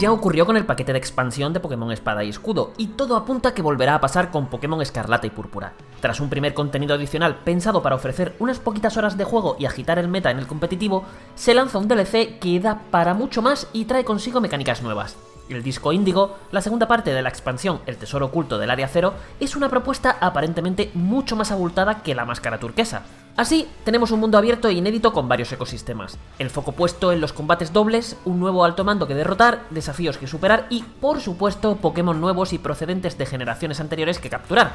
Ya ocurrió con el paquete de expansión de Pokémon Espada y Escudo, y todo apunta a que volverá a pasar con Pokémon Escarlata y Púrpura. Tras un primer contenido adicional pensado para ofrecer unas poquitas horas de juego y agitar el meta en el competitivo, se lanza un DLC que da para mucho más y trae consigo mecánicas nuevas. El disco Índigo, la segunda parte de la expansión El Tesoro Oculto del Área Cero, es una propuesta aparentemente mucho más abultada que la máscara turquesa. Así, tenemos un mundo abierto e inédito con varios ecosistemas. El foco puesto en los combates dobles, un nuevo alto mando que derrotar, desafíos que superar y, por supuesto, Pokémon nuevos y procedentes de generaciones anteriores que capturar.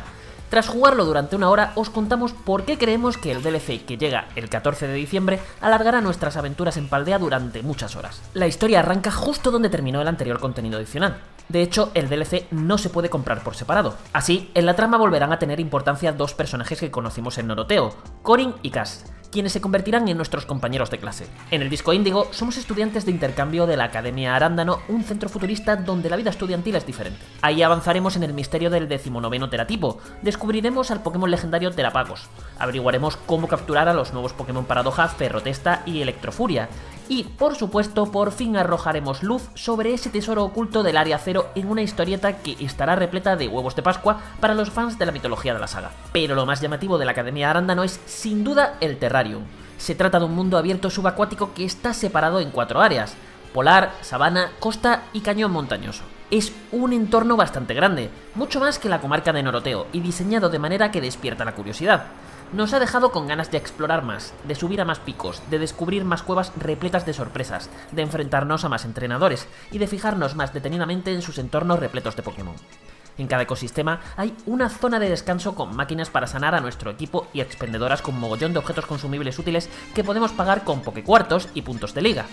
Tras jugarlo durante una hora, os contamos por qué creemos que el DLC que llega el 14 de diciembre alargará nuestras aventuras en Paldea durante muchas horas. La historia arranca justo donde terminó el anterior contenido adicional. De hecho, el DLC no se puede comprar por separado. Así, en la trama volverán a tener importancia dos personajes que conocimos en Noroteo, Corin y Cass, quienes se convertirán en nuestros compañeros de clase. En el disco Índigo somos estudiantes de intercambio de la Academia Arándano, un centro futurista donde la vida estudiantil es diferente. Ahí avanzaremos en el misterio del decimonoveno teratipo, descubriremos al Pokémon legendario Terapagos, averiguaremos cómo capturar a los nuevos Pokémon Paradoja Ferrotesta y Electrofuria, y, por supuesto, por fin arrojaremos luz sobre ese tesoro oculto del Área Cero en una historieta que estará repleta de huevos de Pascua para los fans de la mitología de la saga. Pero lo más llamativo de la Academia Arándano es, sin duda, el Se trata de un mundo abierto subacuático que está separado en cuatro áreas, polar, sabana, costa y cañón montañoso. Es un entorno bastante grande, mucho más que la comarca de Noroteo, y diseñado de manera que despierta la curiosidad nos ha dejado con ganas de explorar más, de subir a más picos, de descubrir más cuevas repletas de sorpresas, de enfrentarnos a más entrenadores y de fijarnos más detenidamente en sus entornos repletos de Pokémon. En cada ecosistema hay una zona de descanso con máquinas para sanar a nuestro equipo y expendedoras con mogollón de objetos consumibles útiles que podemos pagar con Pokécuartos y puntos de liga.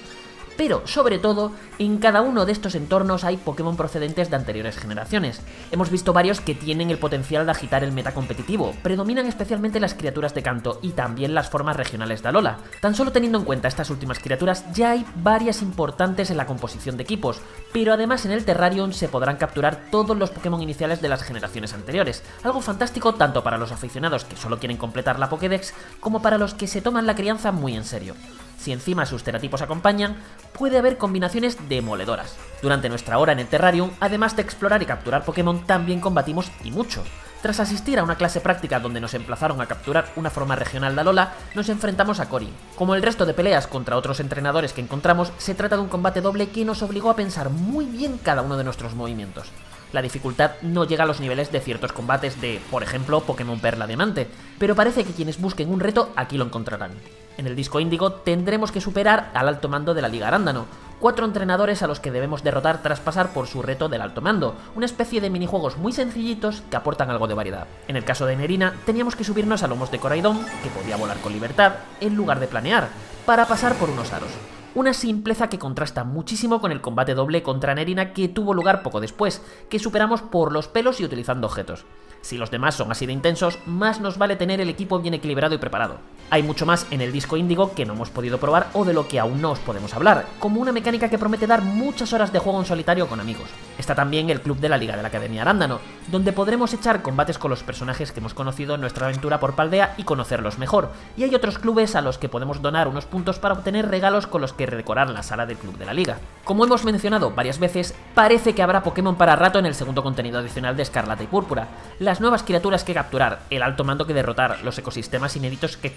Pero, sobre todo, en cada uno de estos entornos hay Pokémon procedentes de anteriores generaciones. Hemos visto varios que tienen el potencial de agitar el meta competitivo, predominan especialmente las criaturas de canto y también las formas regionales de Alola. Tan solo teniendo en cuenta estas últimas criaturas, ya hay varias importantes en la composición de equipos, pero además en el Terrarium se podrán capturar todos los Pokémon iniciales de las generaciones anteriores, algo fantástico tanto para los aficionados que solo quieren completar la Pokédex, como para los que se toman la crianza muy en serio. Si encima sus teratipos acompañan, puede haber combinaciones demoledoras. Durante nuestra hora en el Terrarium, además de explorar y capturar Pokémon, también combatimos y mucho. Tras asistir a una clase práctica donde nos emplazaron a capturar una forma regional de Alola, nos enfrentamos a Corin. Como el resto de peleas contra otros entrenadores que encontramos, se trata de un combate doble que nos obligó a pensar muy bien cada uno de nuestros movimientos. La dificultad no llega a los niveles de ciertos combates de, por ejemplo, Pokémon Perla Diamante, pero parece que quienes busquen un reto aquí lo encontrarán. En el disco Índigo tendremos que superar al alto mando de la Liga Arándano, cuatro entrenadores a los que debemos derrotar tras pasar por su reto del alto mando, una especie de minijuegos muy sencillitos que aportan algo de variedad. En el caso de Nerina, teníamos que subirnos a lomos de Coraidón, que podía volar con libertad, en lugar de planear, para pasar por unos aros. Una simpleza que contrasta muchísimo con el combate doble contra Nerina que tuvo lugar poco después, que superamos por los pelos y utilizando objetos. Si los demás son así de intensos, más nos vale tener el equipo bien equilibrado y preparado. Hay mucho más en el disco Índigo que no hemos podido probar o de lo que aún no os podemos hablar, como una mecánica que promete dar muchas horas de juego en solitario con amigos. Está también el club de la Liga de la Academia Arándano, donde podremos echar combates con los personajes que hemos conocido en nuestra aventura por Paldea y conocerlos mejor. Y hay otros clubes a los que podemos donar unos puntos para obtener regalos con los que redecorar la sala del club de la Liga. Como hemos mencionado varias veces, parece que habrá Pokémon para rato en el segundo contenido adicional de Escarlata y Púrpura. Las nuevas criaturas que capturar, el alto mando que derrotar, los ecosistemas inéditos que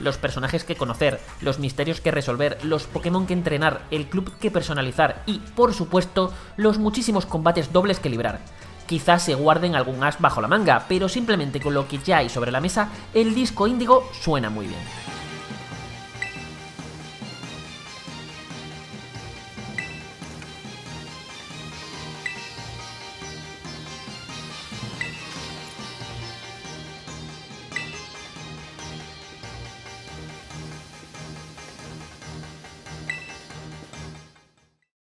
los personajes que conocer, los misterios que resolver, los Pokémon que entrenar, el club que personalizar y, por supuesto, los muchísimos combates dobles que librar. Quizás se guarden algún as bajo la manga, pero simplemente con lo que ya hay sobre la mesa, el disco índigo suena muy bien.